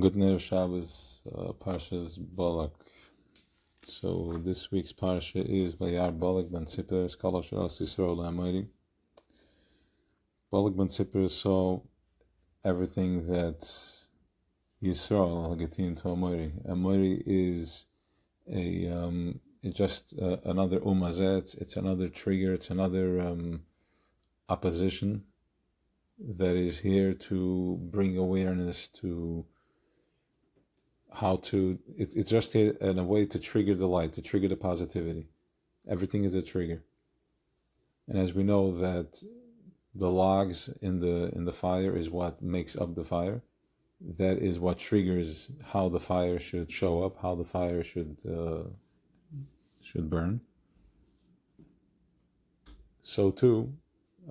Good Nerev Shabbos, uh, Parshas Balak. So this week's Parsha is Vayar Balak ben Tzippor, Skalash Ras Yisrael Ha'mayri. Balak ben Tzippor saw everything that Yisrael Hagetin to Amori. Amori is a um, it's just uh, another umazet, it's another trigger, it's another um, opposition that is here to bring awareness to how to it, it's just a, a way to trigger the light to trigger the positivity. Everything is a trigger. And as we know that the logs in the in the fire is what makes up the fire that is what triggers how the fire should show up how the fire should uh, should burn. So too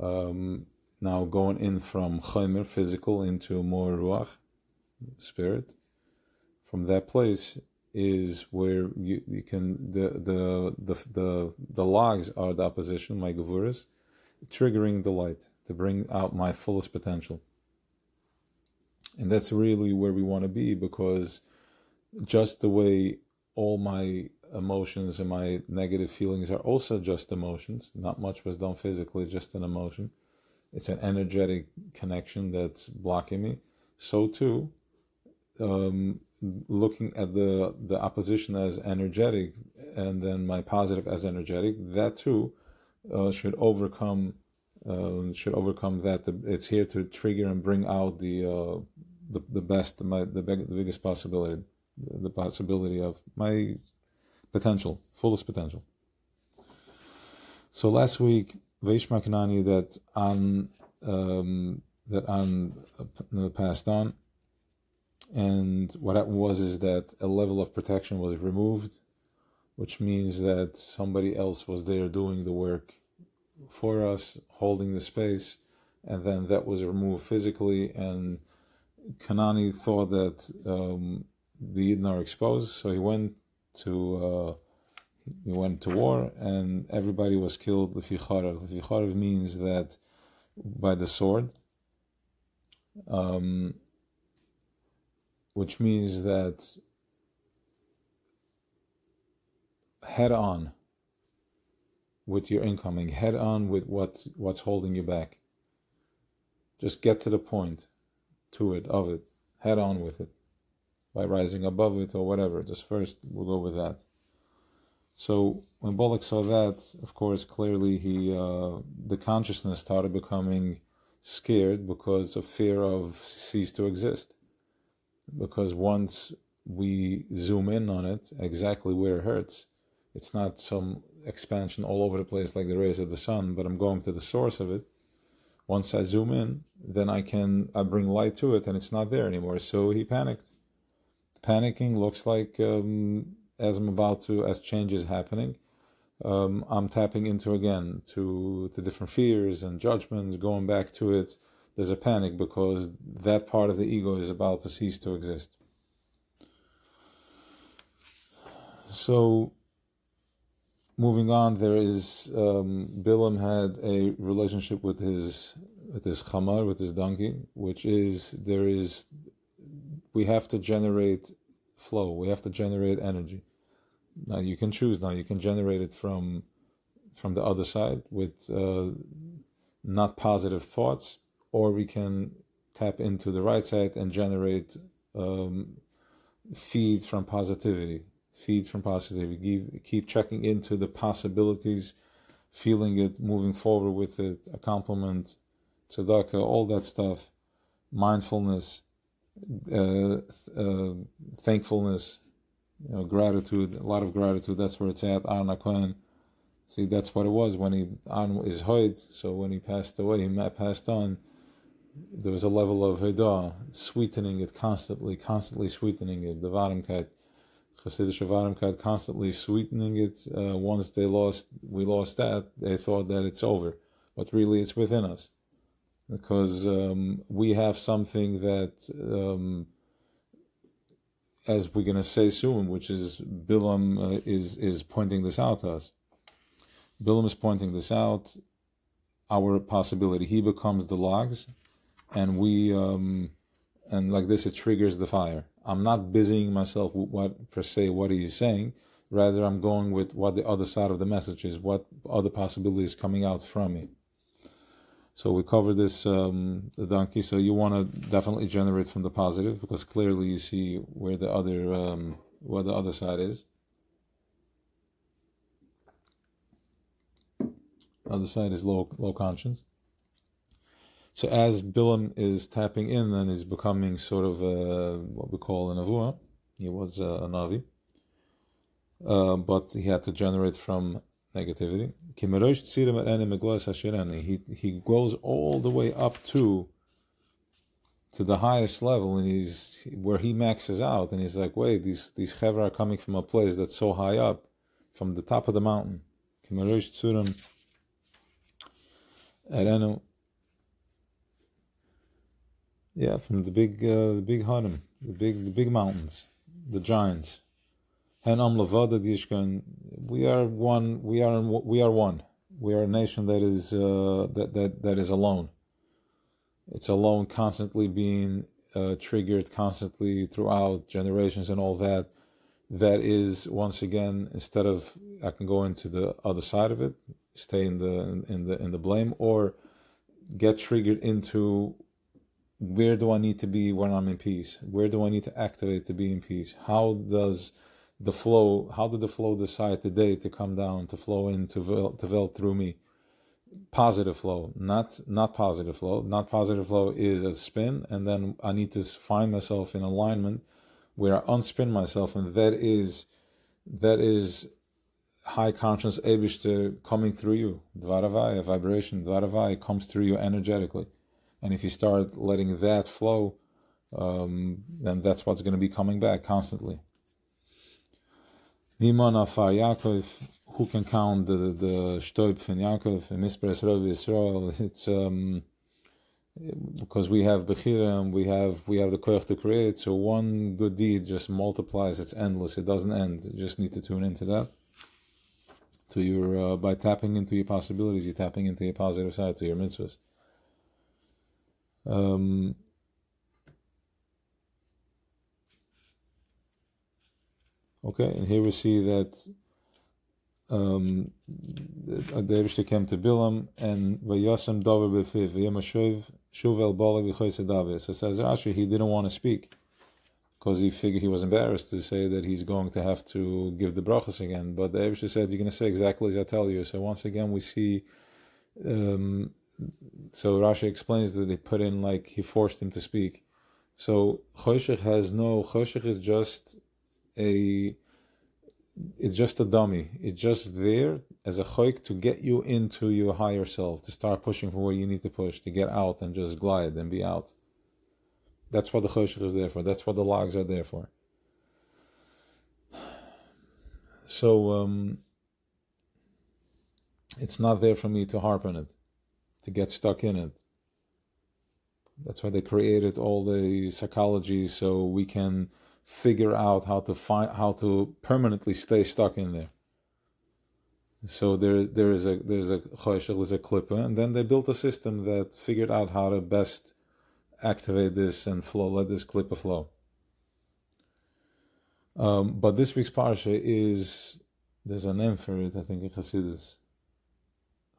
um, now going in from chomer physical into more ruach spirit from that place is where you, you can the, the the the the logs are the opposition, my gavuras, triggering the light to bring out my fullest potential. And that's really where we want to be because just the way all my emotions and my negative feelings are also just emotions, not much was done physically, just an emotion. It's an energetic connection that's blocking me. So too, um, looking at the the opposition as energetic and then my positive as energetic that too uh, should overcome uh, should overcome that. It's here to trigger and bring out the uh, the, the best my the, big, the biggest possibility the possibility of my potential fullest potential. So last week Vaishma Kanani that on um, that on uh, passed on and what happened was is that a level of protection was removed, which means that somebody else was there doing the work for us, holding the space, and then that was removed physically. And Kanani thought that um, the Yidden are exposed, so he went to uh, he went to war, and everybody was killed. The Leficharav. Leficharav means that by the sword. Um, which means that head on with your incoming, head on with what what's holding you back. Just get to the point, to it, of it, head on with it, by rising above it or whatever. Just first, we'll go with that. So when Balak saw that, of course, clearly he uh, the consciousness started becoming scared because of fear of cease to exist because once we zoom in on it, exactly where it hurts, it's not some expansion all over the place like the rays of the sun, but I'm going to the source of it. Once I zoom in, then I can I bring light to it, and it's not there anymore. So he panicked. Panicking looks like um, as I'm about to, as change is happening, um, I'm tapping into again to to different fears and judgments, going back to it there's a panic because that part of the ego is about to cease to exist. So, moving on, there is um, Bilam had a relationship with his with his chamar, with his donkey, which is there is we have to generate flow, we have to generate energy. Now you can choose. Now you can generate it from from the other side with uh, not positive thoughts or we can tap into the right side and generate um, feed from positivity. Feed from positivity. Keep, keep checking into the possibilities, feeling it, moving forward with it, a compliment, tzedakah, all that stuff, mindfulness, uh, uh, thankfulness, you know, gratitude, a lot of gratitude. That's where it's at. Arna Cohen. See, that's what it was when he on is hoid. So when he passed away, he passed on there was a level of hida, sweetening it constantly, constantly sweetening it. The Varimkeit, Hasidic Varimkeit, constantly sweetening it. Uh, once they lost, we lost that, they thought that it's over. But really, it's within us. Because um, we have something that, um, as we're going to say soon, which is Bilam uh, is, is pointing this out to us. Bilam is pointing this out, our possibility. He becomes the logs and we um, and like this it triggers the fire. I'm not busying myself with what per se what he's saying. Rather, I'm going with what the other side of the message is, what other possibilities coming out from me. So we cover this um, the donkey. So you want to definitely generate from the positive because clearly you see where the other um, where the other side is. Other side is low low conscience. So as Bilam is tapping in and is becoming sort of a, what we call an avua, he was a, a navi, uh, but he had to generate from negativity. He he goes all the way up to to the highest level, and he's where he maxes out, and he's like, wait, these these chevra are coming from a place that's so high up, from the top of the mountain. Yeah, from the big, uh, the big Harim, the big, the big mountains, the giants. And Am Dishkan, we are one. We are we are one. We are a nation that is uh, that that that is alone. It's alone, constantly being uh, triggered, constantly throughout generations and all that. That is once again, instead of I can go into the other side of it, stay in the in the in the blame, or get triggered into where do I need to be when I'm in peace? Where do I need to activate to be in peace? How does the flow, how did the flow decide today to come down, to flow in, to vel, to vel through me? Positive flow, not not positive flow. Not positive flow is a spin, and then I need to find myself in alignment where I unspin myself, and that is that is high conscious coming through you. Dvaravai, a vibration, Dvaravai comes through you energetically. And if you start letting that flow, um, then that's what's going to be coming back constantly. Niman afar Yaakov, who can count the the shtoib from Yaakov and Mispres Rov Yisrael? It's um, because we have Bechira and we have we have the koyach to create. So one good deed just multiplies. It's endless. It doesn't end. You just need to tune into that. To your uh, by tapping into your possibilities, you're tapping into your positive side to your mitzvahs. Um, okay, and here we see that um, the came to Bilam and Vayasam Davar Befiv V'Yemashuv Shuv El Bala V'Choyse So says Rashi he didn't want to speak because he figured he was embarrassed to say that he's going to have to give the brachas again. But the said you're going to say exactly as I tell you. So once again we see um, so Rashi explains that they put in like he forced him to speak. So Choshech has no Choshech is just a it's just a dummy. It's just there as a choik to get you into your higher self, to start pushing for where you need to push, to get out and just glide and be out. That's what the choshech is there for. That's what the logs are there for. So um, it's not there for me to harp on it to get stuck in it. That's why they created all the psychology so we can figure out how to find how to permanently stay stuck in there. So there is there is a there's a choshech is a klippa, and then they built a system that figured out how to best activate this and flow, let this klippa flow. Um, but this week's parsha is there's a name for it, I think in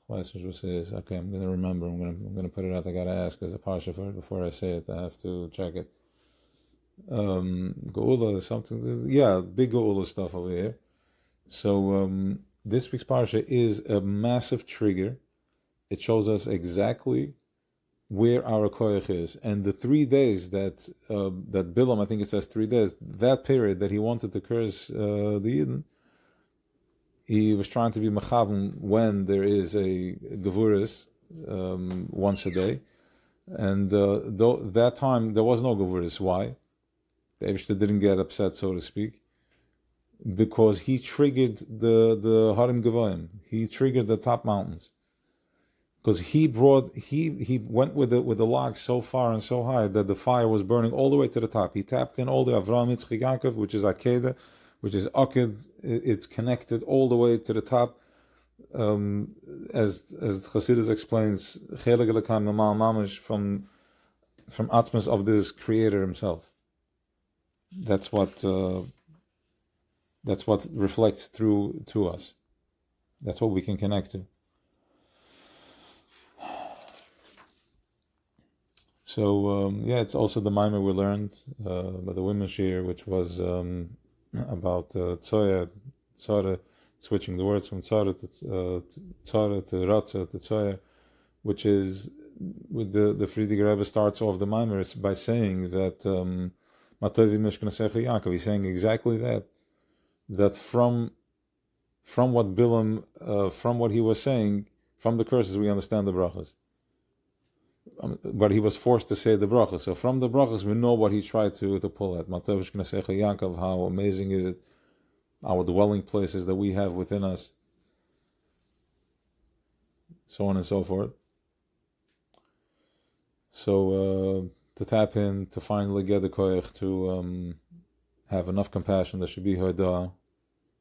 Weisser says, okay, I'm going to remember. I'm going to I'm going to put it out. I got to ask as a parsha for it before I say it. I have to check it. Um, Geula something. Yeah, big Geula stuff over here. So um, this week's parsha is a massive trigger. It shows us exactly where our koyach is, and the three days that uh, that Bilam, I think it says three days. That period that he wanted to curse uh, the Eden he was trying to be machavim when there is a gevuris um, once a day, and uh, though that time there was no gevuris. Why? The Eibushter didn't get upset, so to speak, because he triggered the the Harim Gevayim. He triggered the top mountains because he brought he he went with the with the logs so far and so high that the fire was burning all the way to the top. He tapped in all the Avram Yitzchak Yaakov, which is Akedah which is Akid. It's connected all the way to the top. Um, as as Chassidus explains, mamish from from Atmas of this Creator Himself. That's what uh, that's what reflects through to us. That's what we can connect to. So um, yeah, it's also the mimer we learned uh, by the women's shir, which was um, about uh, tzoya, tzara, switching the words from tzara to uh, tzara to ratza to tzoya, which is with the the Frierdiker Rebbe starts off the mimer by saying that um, Matovi Mishkan Yaakov. He's saying exactly that that from from what Bilam, uh, from what he was saying, from the curses we understand the brachas. Um, but he was forced to say the brachas. So from the brachas we know what he tried to, to pull at. Matavish Yaakov, how amazing is it, our dwelling places that we have within us, so on and so forth. So uh, to tap in, to finally get the koyach, to um, have enough compassion, there should be hada,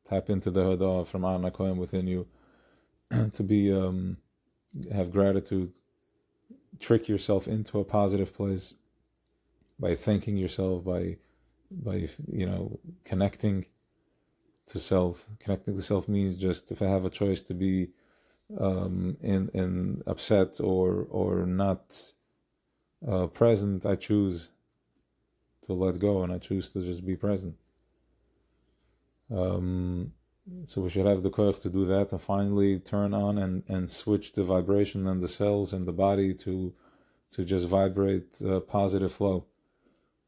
tap into the hada from Arna Kohen within you, to be um, have gratitude, trick yourself into a positive place by thanking yourself, by by you know connecting to self. Connecting to self means just if I have a choice to be um, in in upset or or not uh, present, I choose to let go and I choose to just be present. Um, so we should have the courage to do that and finally turn on and, and switch the vibration and the cells and the body to to just vibrate uh, positive flow.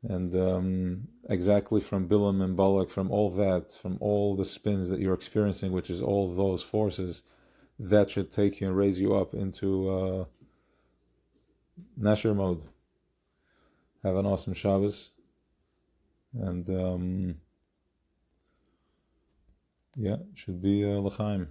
And um, exactly from Bilam and Balak, from all that, from all the spins that you're experiencing, which is all those forces, that should take you and raise you up into uh, Nasher mode. Have an awesome Shabbos. And um, yeah, should be uh, L'chaim.